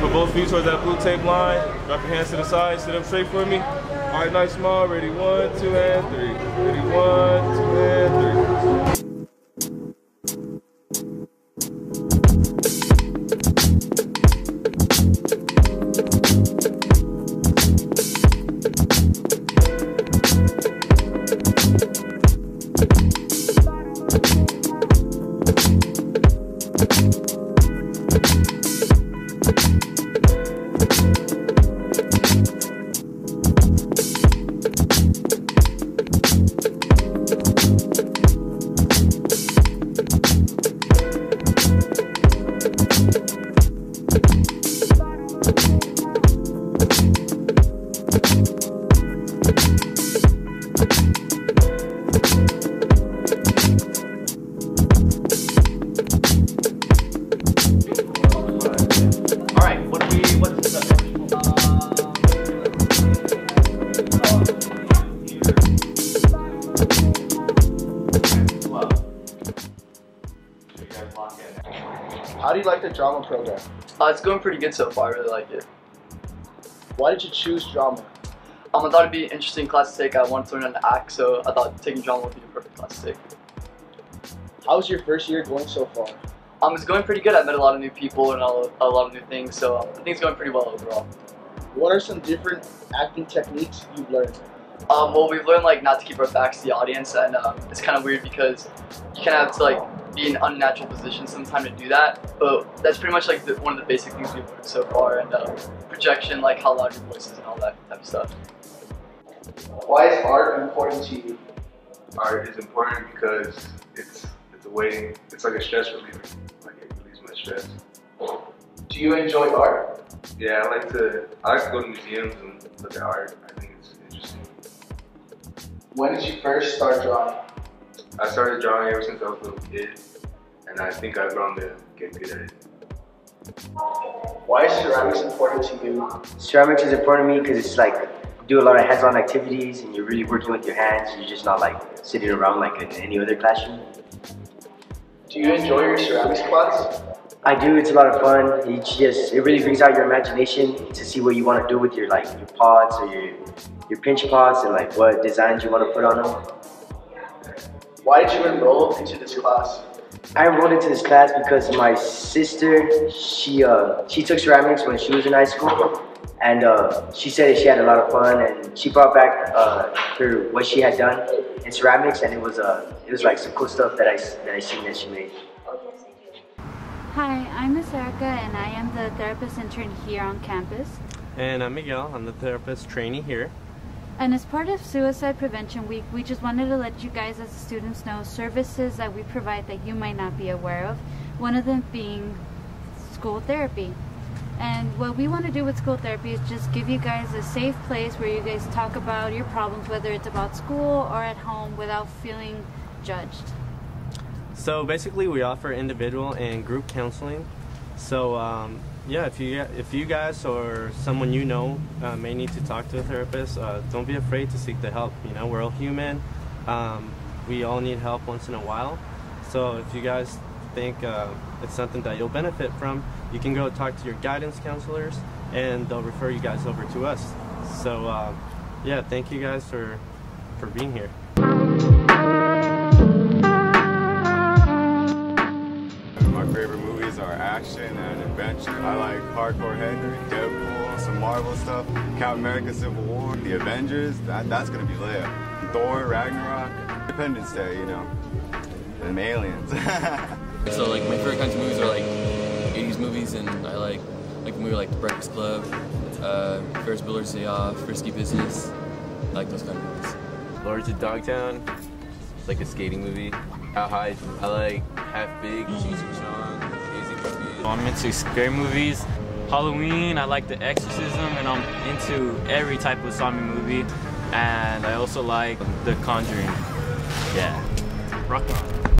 both feet towards that blue tape line. Drop your hands to the side. Sit up straight for me. All right, nice small. Ready, one, two, and three. Ready, one, two, and three. Alright, How do you like the drama program? Uh, it's going pretty good so far. I really like it. Why did you choose drama? Um, I thought it'd be an interesting class to take. I wanted to learn how to act, so I thought taking drama would be the perfect class to take. How's your first year going so far? Um, it's going pretty good. I've met a lot of new people and a a lot of new things, so um, I think it's going pretty well overall. What are some different acting techniques you've learned? Um, well, we've learned like not to keep our backs to the audience, and um, it's kind of weird because you kind of have to like be in unnatural positions sometime to do that. But that's pretty much like the, one of the basic things we've learned so far, and um, projection, like how loud your voice is, and all that type of stuff. Why is art important to you? art is important because it's it's a way it's like a stress reliever. Stress. Do you enjoy art? Yeah, I like to I like to go to museums and look at art. I think it's interesting. When did you first start drawing? I started drawing ever since I was a little kid, and I think I've grown to get good at it. Why is ceramics important to you? Ceramics is important to me because it's like you do a lot of hands-on activities and you're really working with your hands. You're just not like sitting around like in any other classroom. Do you enjoy your ceramics class? I do. It's a lot of fun. It just it really brings out your imagination to see what you want to do with your like your pots or your your pinch pots and like what designs you want to put on them. Why did you enroll into this class? I enrolled into this class because my sister she uh she took ceramics when she was in high school and uh, she said that she had a lot of fun and she brought back uh, her what she had done in ceramics and it was uh it was like some cool stuff that I that I seen that she made. Hi, I'm Miss Erica and I am the therapist intern here on campus. And I'm Miguel, I'm the therapist trainee here. And as part of Suicide Prevention Week, we just wanted to let you guys as students know services that we provide that you might not be aware of. One of them being school therapy. And what we want to do with school therapy is just give you guys a safe place where you guys talk about your problems, whether it's about school or at home, without feeling judged. So basically, we offer individual and group counseling. So um, yeah, if you if you guys or someone you know uh, may need to talk to a therapist, uh, don't be afraid to seek the help. You know, we're all human. Um, we all need help once in a while. So if you guys think uh, it's something that you'll benefit from, you can go talk to your guidance counselors, and they'll refer you guys over to us. So uh, yeah, thank you guys for for being here. Action and adventure. I like Hardcore Henry, Deadpool, some Marvel stuff, Captain America Civil War, The Avengers, that, that's gonna be lit. Thor, Ragnarok, Independence Day, you know, and aliens. So like my favorite kinds of movies are like 80s movies and I like like a movie like The Breakfast Club, uh, Ferris Bueller's Day Off, Risky Business. I like those kind of movies. Lords of Dogtown, it's like a skating movie. How high? I like Half Baked. I'm into scary movies. Halloween, I like The Exorcism, and I'm into every type of zombie movie. And I also like The Conjuring. Yeah. Rock on.